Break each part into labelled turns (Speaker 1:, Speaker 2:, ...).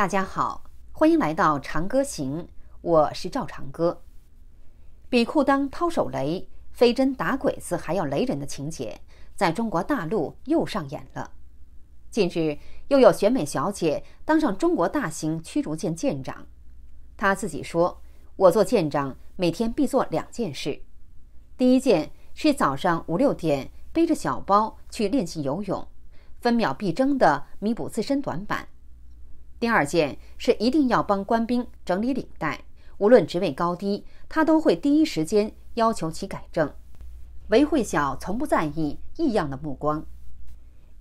Speaker 1: 大家好，欢迎来到《长歌行》，我是赵长歌。比裤裆掏手雷、飞针打鬼子还要雷人的情节，在中国大陆又上演了。近日，又有选美小姐当上中国大型驱逐舰舰长。她自己说：“我做舰长，每天必做两件事。第一件是早上五六点背着小包去练习游泳，分秒必争地弥补自身短板。”第二件是一定要帮官兵整理领带，无论职位高低，他都会第一时间要求其改正。韦慧晓从不在意异样的目光。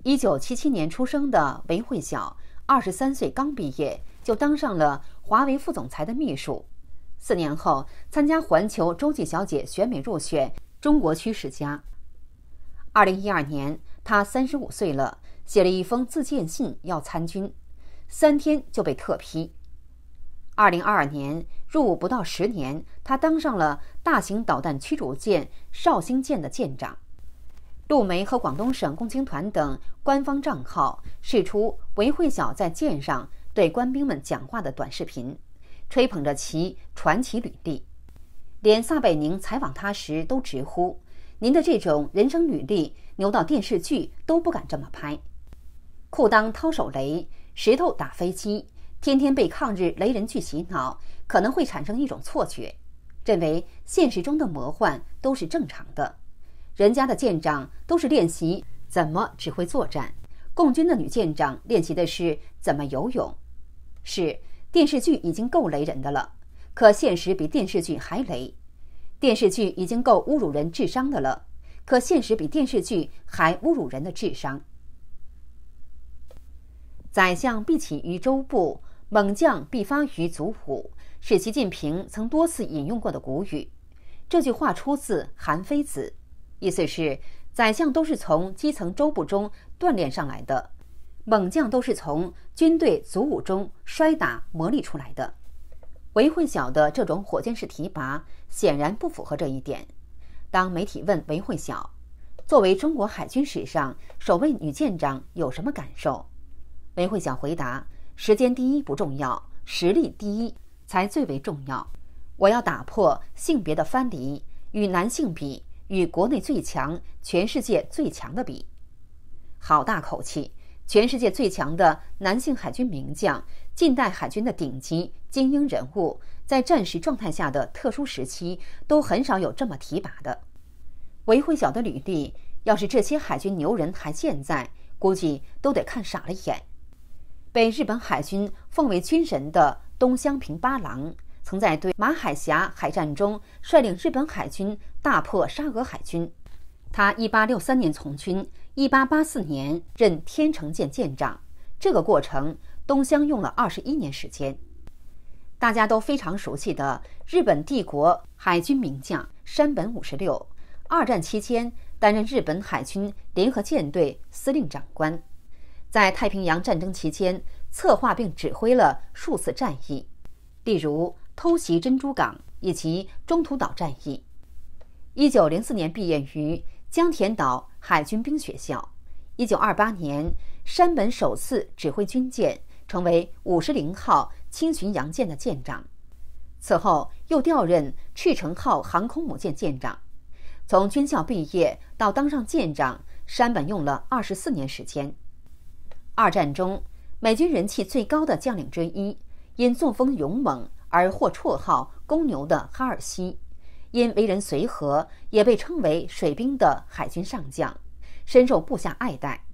Speaker 1: 一九七七年出生的韦慧晓，二十三岁刚毕业就当上了华为副总裁的秘书。四年后，参加环球洲际小姐选美入选中国区十佳。二零一二年，他三十五岁了，写了一封自荐信要参军。三天就被特批。二零二二年入伍不到十年，他当上了大型导弹驱逐舰“绍兴舰”的舰长。陆媒和广东省共青团等官方账号释出韦慧晓在舰上对官兵们讲话的短视频，吹捧着其传奇履历。连撒贝宁采访他时都直呼：“您的这种人生履历，牛到电视剧都不敢这么拍。”裤裆掏手雷。石头打飞机，天天被抗日雷人剧洗脑，可能会产生一种错觉，认为现实中的魔幻都是正常的。人家的舰长都是练习怎么指挥作战，共军的女舰长练习的是怎么游泳。是电视剧已经够雷人的了，可现实比电视剧还雷。电视剧已经够侮辱人智商的了，可现实比电视剧还侮辱人的智商。宰相必起于州部，猛将必发于卒虎，是习近平曾多次引用过的古语。这句话出自《韩非子》，意思是宰相都是从基层州部中锻炼上来的，猛将都是从军队卒伍中摔打磨砺出来的。韦慧晓的这种火箭式提拔显然不符合这一点。当媒体问韦慧晓，作为中国海军史上首位女舰长有什么感受？梅慧晓回答：“时间第一不重要，实力第一才最为重要。我要打破性别的藩篱，与男性比，与国内最强、全世界最强的比。好大口气！全世界最强的男性海军名将，近代海军的顶级精英人物，在战时状态下的特殊时期，都很少有这么提拔的。韦慧晓的履历，要是这些海军牛人还健在，估计都得看傻了眼。”被日本海军奉为军神的东乡平八郎，曾在对马海峡海战中率领日本海军大破沙俄海军。他1863年从军，1884年任天城舰舰长。这个过程，东乡用了21年时间。大家都非常熟悉的日本帝国海军名将山本五十六，二战期间担任日本海军联合舰队司令长官。在太平洋战争期间，策划并指挥了数次战役，例如偷袭珍珠港以及中途岛战役。一九零四年毕业于江田岛海军兵学校。一九二八年，山本首次指挥军舰，成为五十零号轻巡洋舰的舰长。此后又调任赤城号航空母舰舰长。从军校毕业到当上舰长，山本用了二十四年时间。二战中，美军人气最高的将领之一，因作风勇猛而获绰号“公牛”的哈尔西，因为人随和，也被称为“水兵”的海军上将，深受部下爱戴。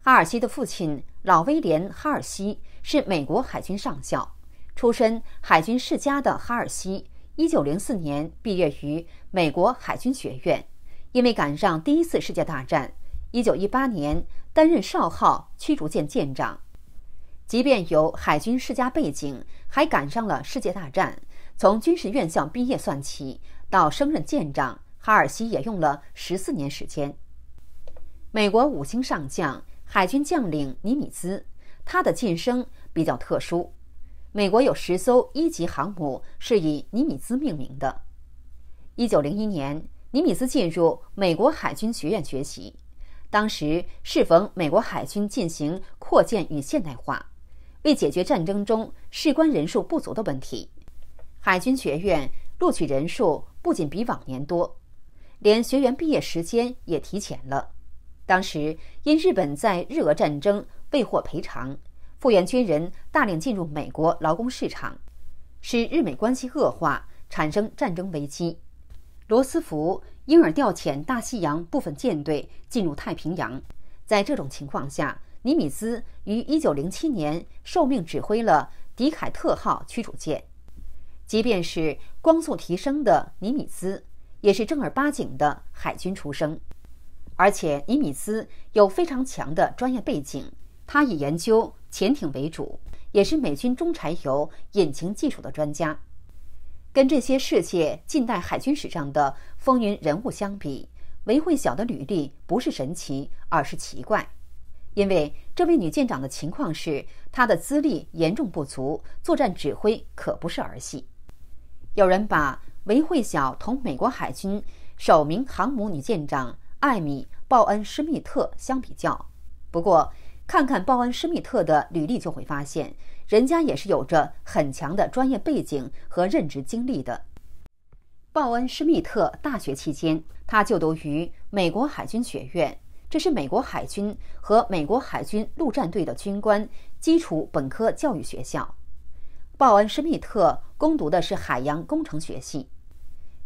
Speaker 1: 哈尔西的父亲老威廉·哈尔西是美国海军上校，出身海军世家的哈尔西，一九零四年毕业于美国海军学院，因为赶上第一次世界大战。一九一八年担任少号驱逐舰舰长，即便有海军世家背景，还赶上了世界大战。从军事院校毕业算起，到升任舰长，哈尔西也用了十四年时间。美国五星上将、海军将领尼米兹，他的晋升比较特殊。美国有十艘一级航母是以尼米兹命名的。一九零一年，尼米兹进入美国海军学院学习。当时适逢美国海军进行扩建与现代化，为解决战争中士官人数不足的问题，海军学院录取人数不仅比往年多，连学员毕业时间也提前了。当时因日本在日俄战争未获赔偿，复员军人大量进入美国劳工市场，使日美关系恶化，产生战争危机。罗斯福因而调遣大西洋部分舰队进入太平洋。在这种情况下，尼米兹于1907年受命指挥了迪凯特号驱逐舰。即便是光速提升的尼米兹，也是正儿八经的海军出身，而且尼米兹有非常强的专业背景。他以研究潜艇为主，也是美军中柴油引擎技术的专家。跟这些世界近代海军史上的风云人物相比，韦慧晓的履历不是神奇，而是奇怪。因为这位女舰长的情况是，她的资历严重不足，作战指挥可不是儿戏。有人把韦慧晓同美国海军首名航母女舰长艾米·鲍恩·施密特相比较，不过看看鲍恩·施密特的履历，就会发现，人家也是有着很强的专业背景和任职经历的。鲍恩·施密特大学期间，他就读于美国海军学院。这是美国海军和美国海军陆战队的军官基础本科教育学校。鲍恩·施密特攻读的是海洋工程学系。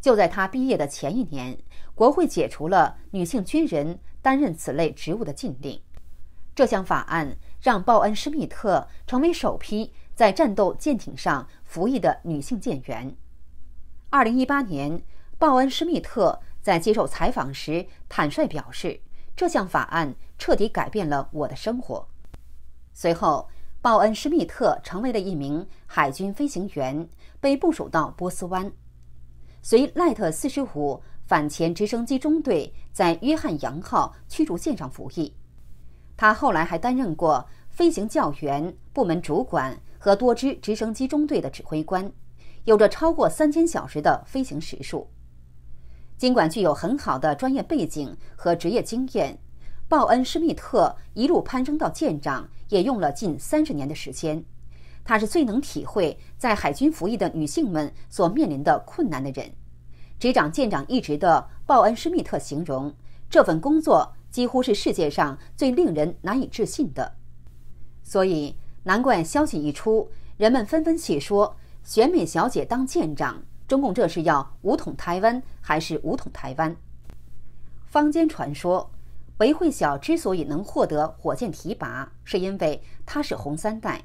Speaker 1: 就在他毕业的前一年，国会解除了女性军人担任此类职务的禁令。这项法案让鲍恩·施密特成为首批在战斗舰艇上服役的女性舰员。二零一八年，鲍恩·施密特在接受采访时坦率表示。这项法案彻底改变了我的生活。随后，鲍恩·施密特成为了一名海军飞行员，被部署到波斯湾，随赖特四十五反潜直升机中队在约翰杨号驱逐舰上服役。他后来还担任过飞行教员、部门主管和多支直升机中队的指挥官，有着超过三千小时的飞行时数。尽管具有很好的专业背景和职业经验，鲍恩·施密特一路攀升到舰长也用了近三十年的时间。他是最能体会在海军服役的女性们所面临的困难的人。执掌舰长一职的鲍恩·施密特形容，这份工作几乎是世界上最令人难以置信的。所以，难怪消息一出，人们纷纷写说选美小姐当舰长。中共这是要武统台湾还是武统台湾？坊间传说，韦慧晓之所以能获得火箭提拔，是因为她是红三代。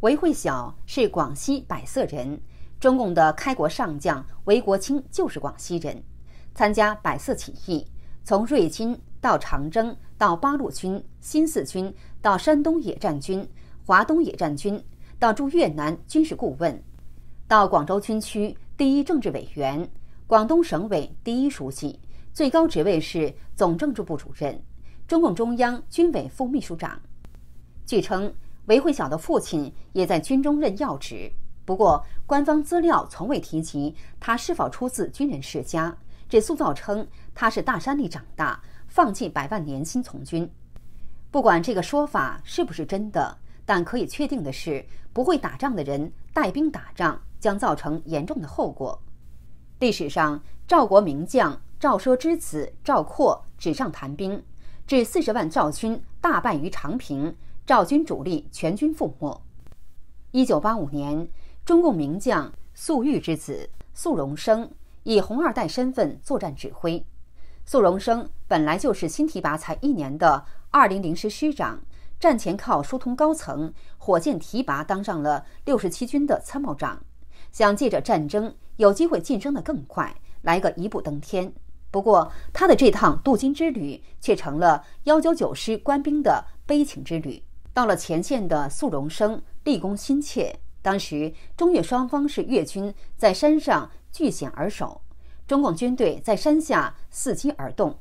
Speaker 1: 韦慧晓是广西百色人，中共的开国上将韦国清就是广西人，参加百色起义，从瑞金到长征，到八路军、新四军，到山东野战军、华东野战军，到驻越南军事顾问。到广州军区第一政治委员，广东省委第一书记，最高职位是总政治部主任，中共中央军委副秘书长。据称，韦慧晓的父亲也在军中任要职，不过官方资料从未提及他是否出自军人世家，这塑造称他是大山里长大，放弃百万年薪从军。不管这个说法是不是真的，但可以确定的是，不会打仗的人带兵打仗。将造成严重的后果。历史上，赵国名将赵奢之子赵括纸上谈兵，致四十万赵军大败于长平，赵军主力全军覆没。一九八五年，中共名将粟裕之子粟荣生以红二代身份作战指挥。粟荣生本来就是新提拔才一年的二零零师师长，战前靠疏通高层，火箭提拔当上了六十七军的参谋长。想借着战争有机会晋升得更快，来个一步登天。不过，他的这趟镀金之旅却成了幺九九师官兵的悲情之旅。到了前线的粟荣生立功心切。当时中越双方是越军在山上据险而守，中共军队在山下伺机而动，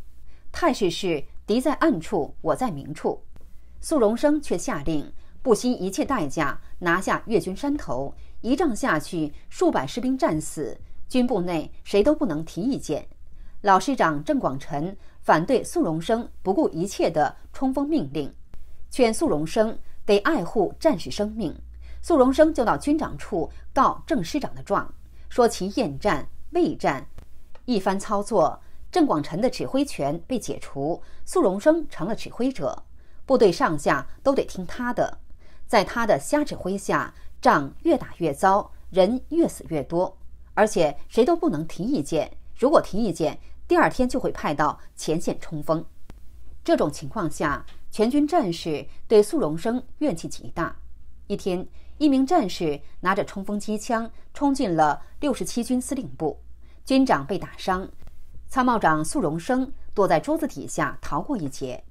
Speaker 1: 态势是敌在暗处，我在明处。粟荣生却下令不惜一切代价拿下越军山头。一仗下去，数百士兵战死，军部内谁都不能提意见。老师长郑广臣反对粟荣生不顾一切的冲锋命令，劝粟荣生得爱护战士生命。苏荣生就到军长处告郑师长的状，说其厌战、畏战，一番操作，郑广臣的指挥权被解除，苏荣生成了指挥者，部队上下都得听他的，在他的瞎指挥下，仗越打越糟，人越死越多，而且谁都不能提意见，如果提意见，第二天就会派到前线冲锋。这种情况下，全军战士对苏荣生怨气极大。一天。一名战士拿着冲锋机枪冲进了六十七军司令部，军长被打伤，参谋长苏荣生躲在桌子底下逃过一劫。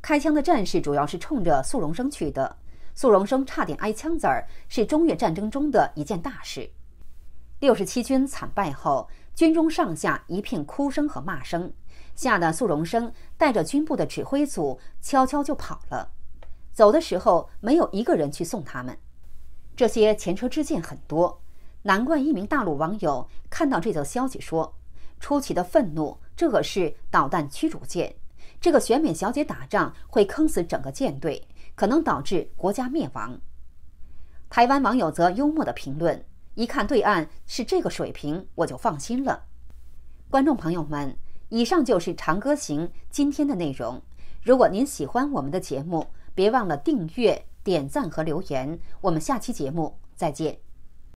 Speaker 1: 开枪的战士主要是冲着苏荣生去的，苏荣生差点挨枪子儿，是中越战争中的一件大事。六十七军惨败后，军中上下一片哭声和骂声，吓得苏荣生带着军部的指挥组悄悄就跑了。走的时候，没有一个人去送他们。这些前车之鉴很多，难怪一名大陆网友看到这则消息说：“出奇的愤怒，这可是导弹驱逐舰，这个选美小姐打仗会坑死整个舰队，可能导致国家灭亡。”台湾网友则幽默的评论：“一看对岸是这个水平，我就放心了。”观众朋友们，以上就是《长歌行》今天的内容。如果您喜欢我们的节目，别忘了订阅。点赞和留言，我们下期节目再见。